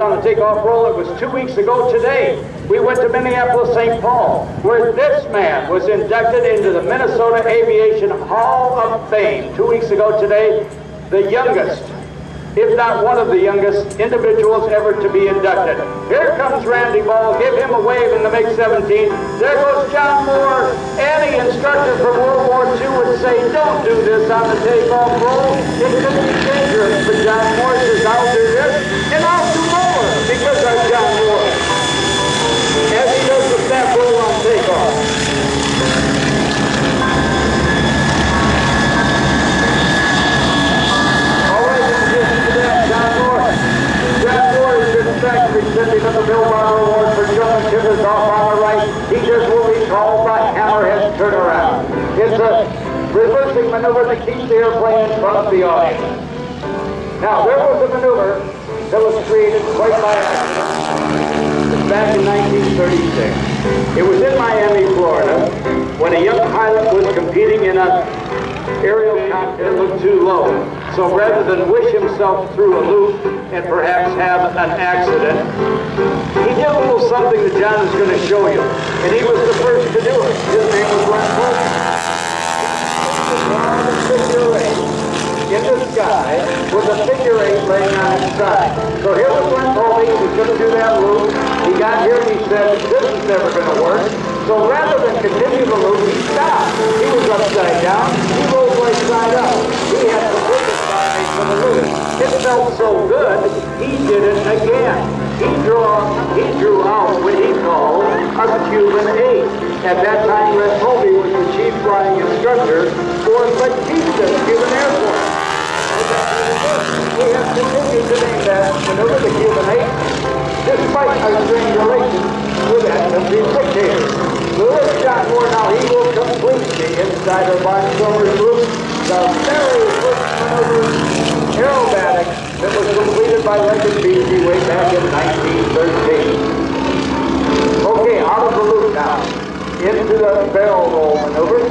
on the takeoff roll. It was two weeks ago today. We went to Minneapolis, St. Paul, where this man was inducted into the Minnesota Aviation Hall of Fame. Two weeks ago today, the youngest, if not one of the youngest individuals ever to be inducted. Here comes Randy Ball. Give him a wave in the MiG-17. There goes John Mohr. Any instructor from World War II would say, don't do this on the takeoff roll. It could be dangerous. But John Mohr says, I'll do Now, there was a maneuver that was created quite by accident back in 1936. It was in Miami, Florida, when a young pilot was competing in a aerial cockpit that looked too low. So rather than wish himself through a loop and perhaps have an accident, he did a little something that John is going to show you. And he was the first to do it. His name was Ron eight in the sky with a figure eight laying on its side. So here was Ron Colby. He was going to do that loop. He got here and he said, this is never going to work. So rather than continue the loop, he stopped. He was upside down. He rolled right side up. He had the biggest body for the loop. It felt so good, he did it again. He drew, he drew out what he called a Cuban 8. At that time, Red Colby was the chief flying instructor for Batista Cuban Air Force. We have continued to name that maneuver the Cuban 8, despite our strange relations with that country's dictator. Louis John Mohr now, he will complete group, the very first aerobatic that was completed by Lincoln Beachy way back in 1913. Okay, out of the loop now, into the barrel roll maneuver.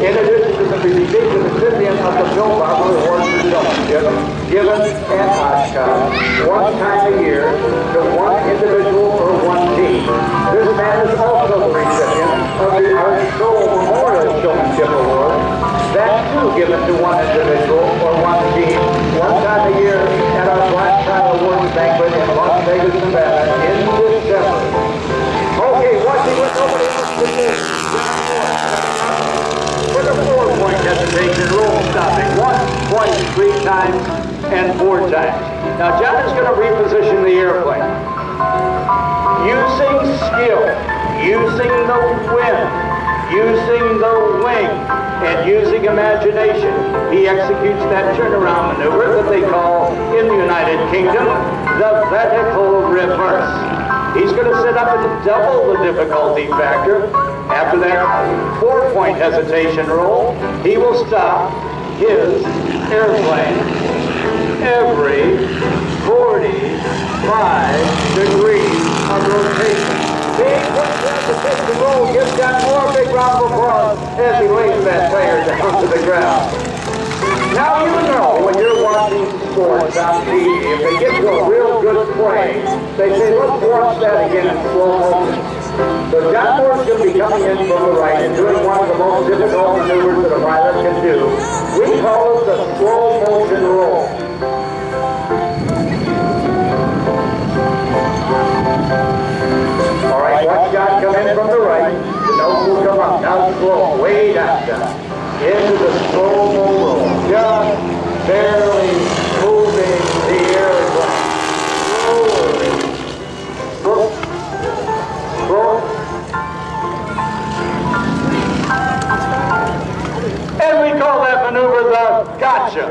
In addition the being the recipient of the Bill Barber Award for Showmanship, given at Oshkosh one time a year to one individual or one team. This man is also the recipient of the Art Scholl Memorial Showmanship Award. That too given to one individual or one team one time a year at our Black Tie Awards banquet in Las Vegas, Nevada in December. Okay, watching what nobody wants to do. With a four-point hesitation, roll stopping. One, twice, three times, and four times. Now, John is going to reposition the airplane. Using skill, using the wind, using the wing, and using imagination, he executes that turnaround maneuver that they call in the United Kingdom the vertical reverse. He's going to set up and double the difficulty factor. After that four-point hesitation roll, he will stop his airplane every 45 degrees of rotation. Big hesitation roll gives that more big round of applause as he lays that player down to the ground. Now you know when you're watching sports on TV, if they get to a real good play, they say, let's watch that again in slow motion. So John Mohr's going to be coming in from the right and doing one of the most difficult maneuvers that a pilot can do. We call it the slow motion roll. All right, watch John come in from the right. The nose will come up, down slow, way down, down. Into the slow mo. Just barely moving the airplane. Slowly. Slow. Slow. And we call that maneuver the gotcha.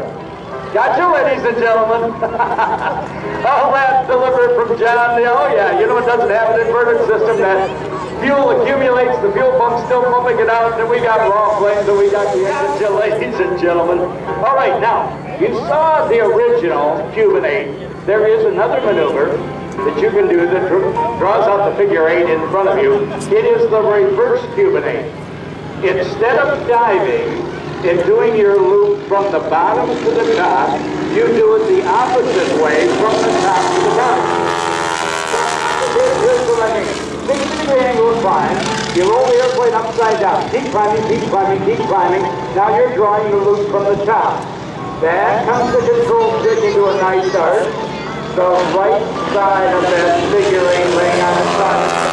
Gotcha, ladies and gentlemen. All that delivered from John. Oh, yeah, you know it doesn't have an inverted system that fuel accumulates, the fuel pump's still pumping it out, and we got raw flames, and we got the engine, ladies and gentlemen. All right, now, you saw the original Cuban 8. There is another maneuver that you can do that draws out the figure 8 in front of you. It is the reverse Cuban 8. Instead of diving, and doing your loop from the bottom to the top, you do it the opposite way from the You roll the airplane upside down. Keep climbing, keep climbing, keep climbing. Now you're drawing the loop from the top. That comes the control stick into a nice arc. The right side of that figure eight laying on the side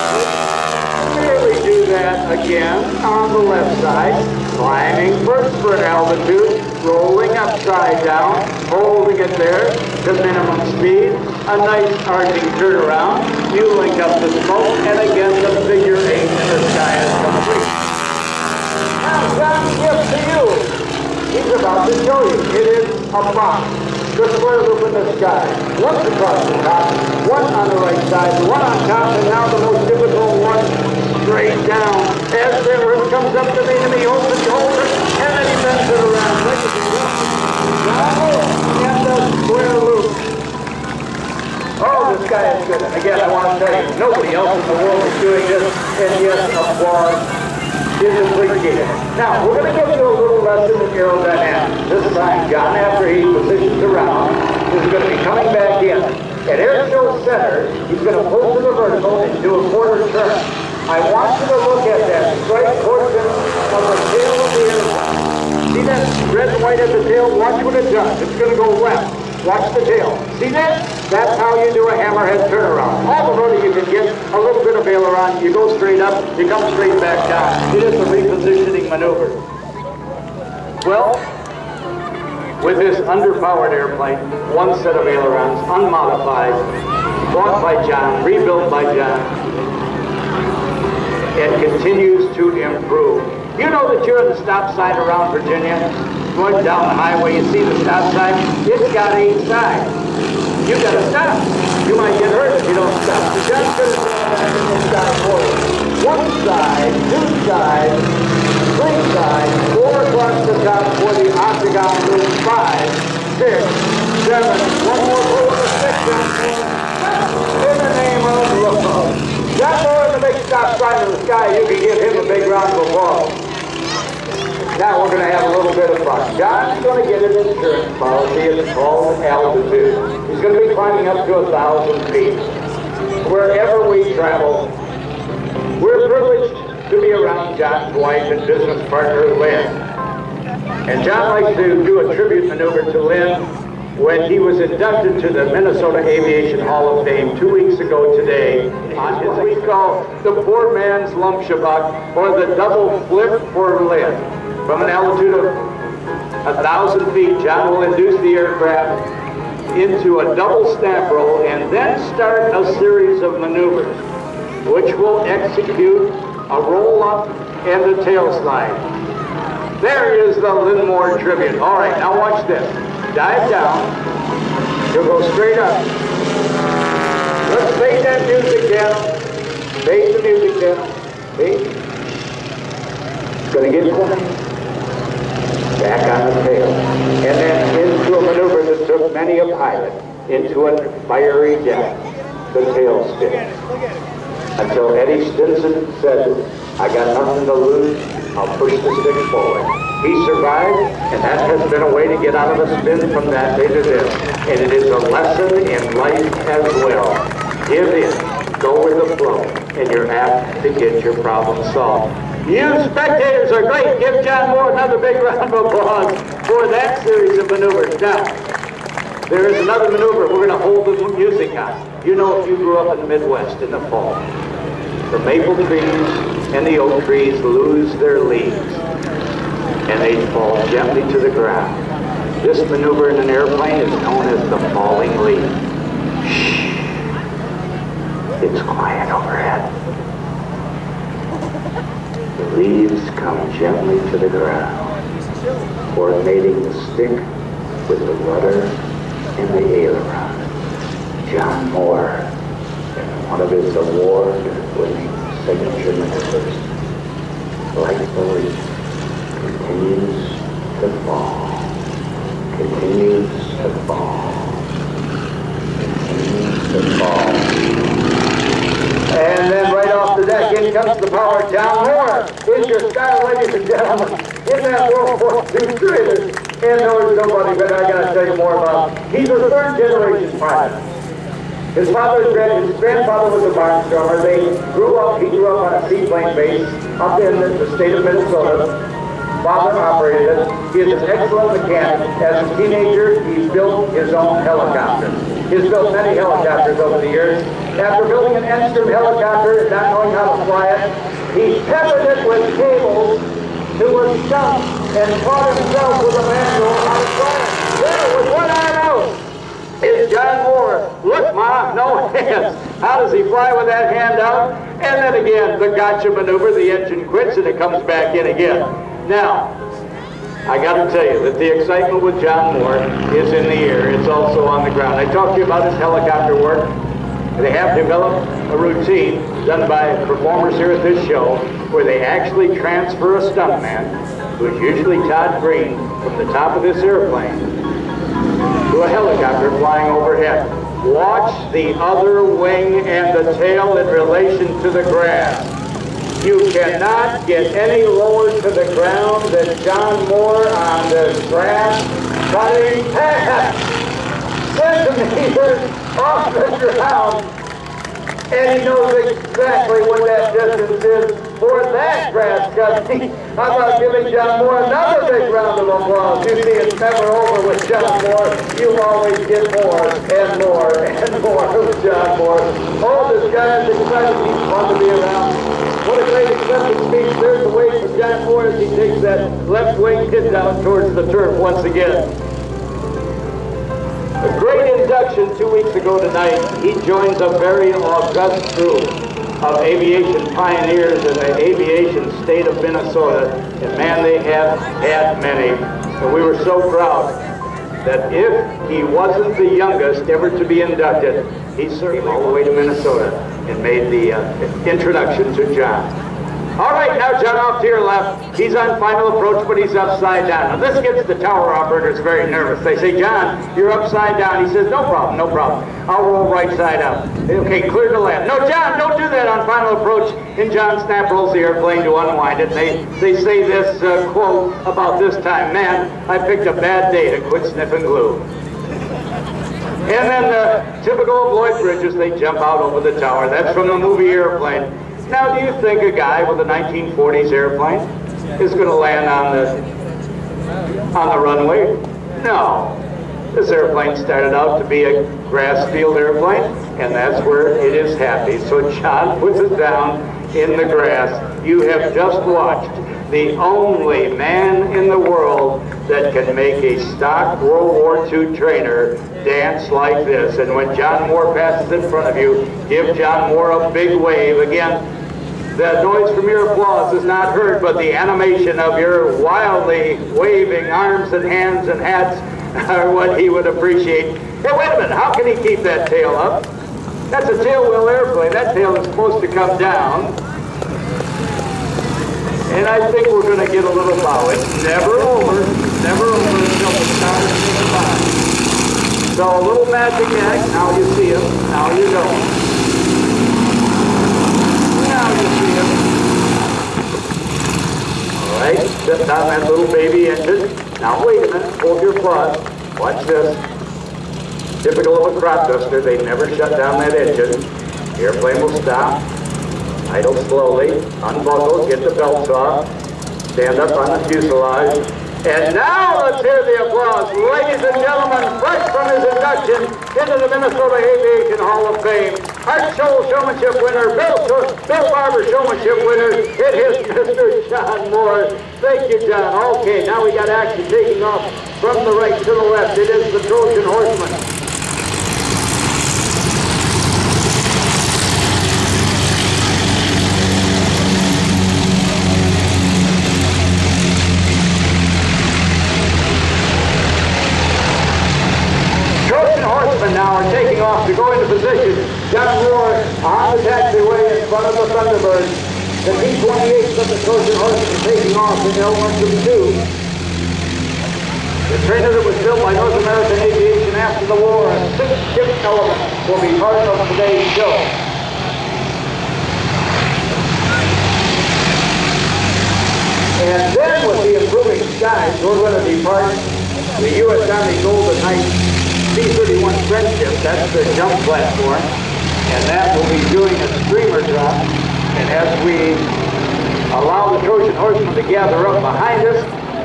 Really do that again on the left side. Climbing first for an altitude, rolling upside down, holding it there to minimum speed. A nice arcing turnaround, fueling up the smoke, and again the figure eight in the sky is complete. Now John's gift to you. He's about to show you. It is a box. The square loop in the sky. One across the top, one on the right side, one on top, and now the most difficult one straight down. As the earth comes up to me, and he opens, holds it, and he bends it around. And the square loop. Oh, this guy is good. Again, I want to tell you, nobody else in the world is doing this, and yes, applause is appreciated. Now, we're going to give you a little lesson in aerodynamics. This time, John, after he positions around, is going to be coming back in. At air show center, he's going to pull to the vertical and do a quarter turn. I want you to look at that straight portion of the tail of the airplane. See that red and white at the tail? Watch what it does. It's going to go left. Watch the tail. See that? That's how you do a hammerhead turnaround. All the rudder you can get, a little bit of aileron, you go straight up, you come straight back down. It is a repositioning maneuver. Well, with this underpowered airplane, one set of ailerons, unmodified, bought by John, rebuilt by John, and continues to improve. You know that you're at the stop sign around Virginia, going down the highway, you see the stop sign, it's got eight sides. You gotta stop. You might get hurt if you don't stop. The judge could have stop for you. One side, two sides, three sides, four across the top for the octagon loop, five, six, seven, one more the six, in the name of love. John Stop sign in the sky, you can give him a big round of applause. Now we're going to have a little bit of fun. John's going to get an insurance policy. It's called altitude. He's going to be climbing up to a thousand feet. Wherever we travel, we're privileged to be around John's wife and business partner, Lynn. And John likes to do a tribute maneuver to Lynn when he was inducted to the Minnesota Aviation Hall of Fame two weeks ago today on his we call the poor man's lomcevak or the double flip for Lynn. From an altitude of a thousand feet, John will induce the aircraft into a double snap roll and then start a series of maneuvers, which will execute a roll up and a tail slide. There is the Lynn Mohr tribute. All right, now watch this. Dive down. You'll go straight up. Let's fade that music down. Fade the music down. Fade. It's gonna get quiet back on the tail, and then into a maneuver that took many a pilot into a fiery death, the tail spin. Until Eddie Stinson said, I got nothing to lose, I'll push the stick forward. He survived, and that has been a way to get out of a spin from that day to this. And it is a lesson in life as well. Give in, go with the flow, and you're apt to get your problem solved. You spectators are great. Give John Mohr another big round of applause for that series of maneuvers. Now, there is another maneuver we're going to hold the music on. You know if you grew up in the Midwest in the fall, the maple trees and the oak trees lose their leaves and they fall gently to the ground. This maneuver in an airplane is known as the falling leaf. Shh. It's quiet overhead. The leaves come gently to the ground, coordinating the stick with the rudder and the aileron. John Mohr, one of his award-winning signature maneuvers, like the leaf, continues to fall, continues to fall, continues to fall. And then right off the deck, in comes the power John Mohr. Here's your style, ladies and gentlemen. In that World War II cruiser. And there's nobody better I gotta tell you more about. He's a third generation pilot. His father, his grandfather was a barnstormer. They grew up, he grew up on a seaplane base up in the state of Minnesota. Father operated it. He is an excellent mechanic. As a teenager, he built his own helicopter. He's built many helicopters over the years. After building an Enstrom helicopter not knowing how to fly it, he peppered it with cables to a stump and taught himself with a manual how to fly it. There, with one eye out is Look, Ma, no hands. How does he fly with that hand out? And then again, the gotcha maneuver, the engine quits and it comes back in again. Now, I got to tell you that the excitement with John Mohr is in the air. It's also on the ground. I talked to you about his helicopter work. They have developed a routine done by performers here at this show where they actually transfer a stuntman, who's usually Todd Green, from the top of this airplane flying overhead. Watch the other wing and the tail in relation to the grass. You cannot get any lower to the ground than John Mohr on this grass cutting path. Centimeters off the ground. And he knows exactly what that distance is for that grass cutting. How about giving John Mohr another big round of applause? You see, it's never over with John Mohr. You always get more and more and more with John Mohr. Oh, this guy is excited. He's fun to be around. What a great acceptance speech. There's the way for John Mohr as he takes that left wing hit down towards the turf once again. Great induction two weeks ago tonight. He joins a very august group of aviation pioneers in the aviation state of Minnesota. And man, they have had many. And we were so proud that if he wasn't the youngest ever to be inducted, he certainly all the way to Minnesota and made the uh, introduction to John. All right, now John off to your left. He's on final approach, but he's upside down. Now this gets the tower operators very nervous. They say, John, you're upside down. He says, no problem, no problem. I'll roll right side up. Okay, clear to land. No, John, don't do that on final approach. And John snap rolls the airplane to unwind it. They, they say this uh, quote about this time, man, I picked a bad day to quit sniffing glue. And then the typical of Lloyd Bridges, they jump out over the tower. That's from the movie Airplane. Now, do you think a guy with a 1940s airplane is going to land on the on the runway? No. This airplane started out to be a grass field airplane, and that's where it is happy. So John puts it down in the grass. You have just watched the only man in the world that can make a stock World War II trainer dance like this. And when John Mohr passes in front of you, give John Mohr a big wave. Again, the noise from your applause is not heard, but the animation of your wildly waving arms and hands and hats are what he would appreciate. Hey, wait a minute, how can he keep that tail up? That's a tailwheel airplane. That tail is supposed to come down. And I think we're going to get a little bow. It's never over, never over until the stars fly. So a little magic act. Now you see him. Now you don't. Now you see him. Right, shut down that little baby engine. Now wait a minute. Hold your applause. Watch this. Typical of a crop duster, they never shut down that engine. The airplane will stop. Idle slowly, unbuckle, get the belts off, stand up on the fuselage. And now let's hear the applause. Ladies and gentlemen, fresh from his induction into the Minnesota Aviation Hall of Fame, Art Scholl Showmanship winner, Bill, Bill Barber Showmanship winner, it is Mr. John Mohr. Thank you, John. Okay, now we got action taking off from the right to the left. It is the Trojan Horsemen. now are taking off to go into position. John Mohr on the taxiway in front of the Thunderbird. The T-28s of the Trojan Horses are taking off in L-122. The trainer that was built by North American Aviation after the war, a six-ship element, will be part of today's show. And then with the improving skies, we're going to depart the U.S. Army Golden Knights C-31 Friendship, that's the jump platform, and that will be doing a streamer drop. And as we allow the Trojan horsemen to gather up behind us,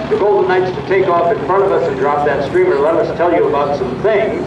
the Golden Knights to take off in front of us and drop that streamer, let us tell you about some things